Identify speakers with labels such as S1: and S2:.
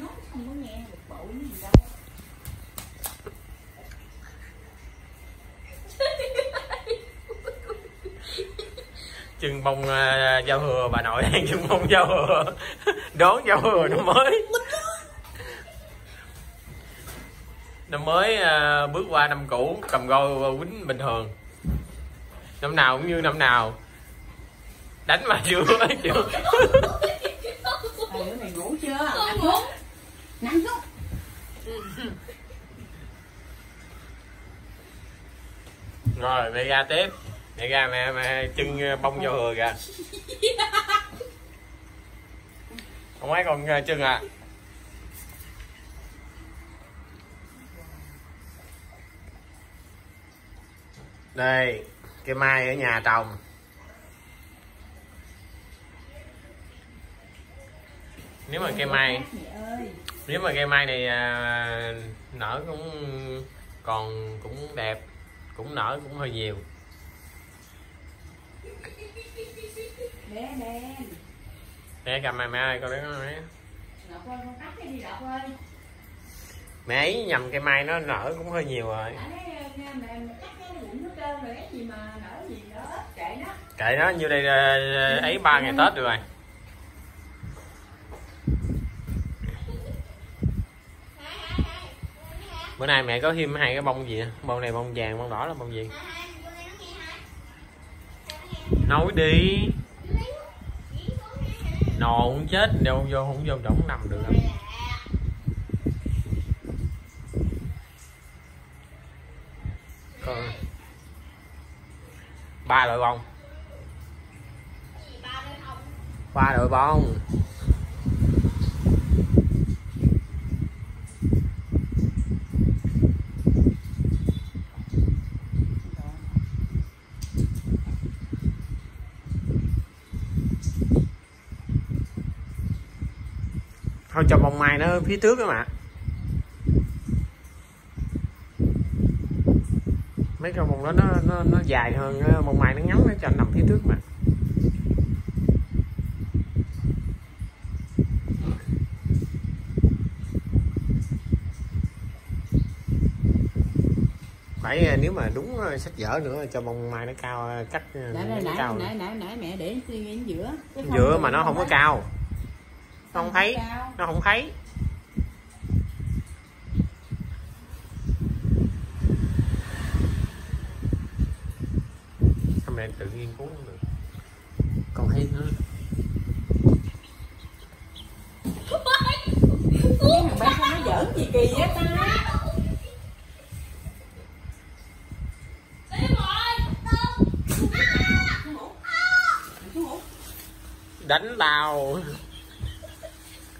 S1: nói không có nghe một bộ gì đâu
S2: chừng bông uh, à, giao thừa bà nội đang chừng bông giao thừa đón giao thừa năm mới. Năm mới uh, bước qua năm cũ cầm gôi quýnh bình thường. Năm nào cũng như năm nào. Đánh mà chưa chưa
S1: Trời ơi, mày ngủ chưa? Nằm xuống Nằm xuống
S2: rồi mẹ ra tiếp. Mẹ ra mẹ mẹ chân ờ, bông vô hừa kìa. Không mấy con ờ, chân à đây cây mai ở nhà trồng. Nếu mà cây mai nếu mà cây mai này à, nở cũng còn cũng đẹp cũng nở cũng hơi nhiều.
S1: Bé
S2: cầm mẹ mẹ ơi con
S1: Lộc ơi
S2: mẹ ấy nhầm cây mai nó nở cũng hơi nhiều rồi.
S1: Mẹ mẹ Kệ nó.
S2: Như đây à, ấy ba ngày tết được rồi bữa nay mẹ có thêm hai cái bông gì? Bông này bông vàng bông đỏ là bông gì? Nói đi. Nồn chết đâu vô không vô trỏng nằm được. Đâu Còn ba đội bông? Ba đội bông thôi cho bông mai nó phía trước đó mà. Mấy cái bông đó nó nó, nó dài hơn á, bông mai nó ngắn nó cho nằm phía trước mà. Phải à, nếu mà đúng à, sách vở nữa cho bông mai nó cao à, cắt
S1: Nãy nãy
S2: cao
S1: nãy nãy nãy mẹ để giữa.
S2: Giữa mà nó không có cao nó không thấy. nó không thấy. Sao mẹ tự nhiên cuốn không được? Còn thấy nữa
S1: Cái thằng bé sao nó giỡn gì kỳ vậy ta?
S2: Đánh tao